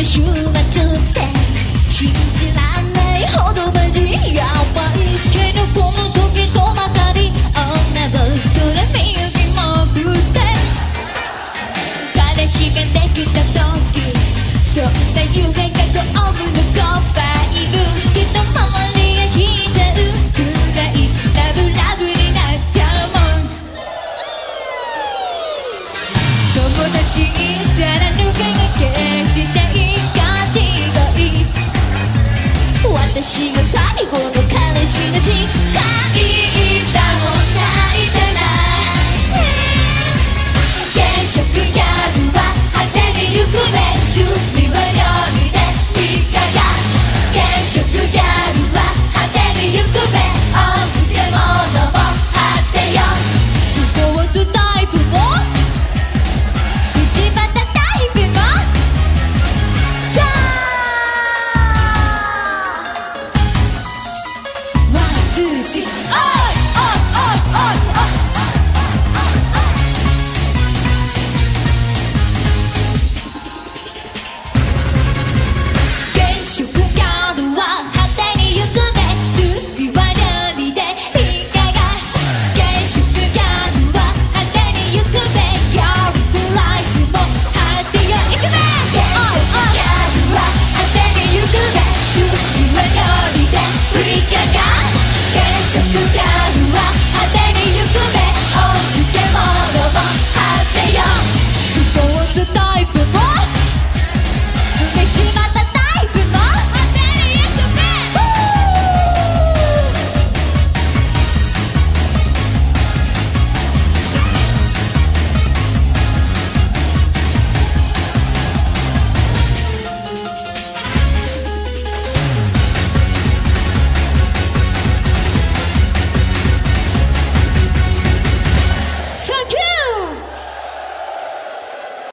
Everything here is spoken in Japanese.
な週末って信じらんない。ほどマジやばいスケのこの時とばかり女のそれ見ゆきもくって彼氏ができた時どんな夢かと思うの5倍きっと守りへ引いちゃうくらいラブラブになっちゃうもん友達いたら抜け駆け私が最後の彼氏だし Oh!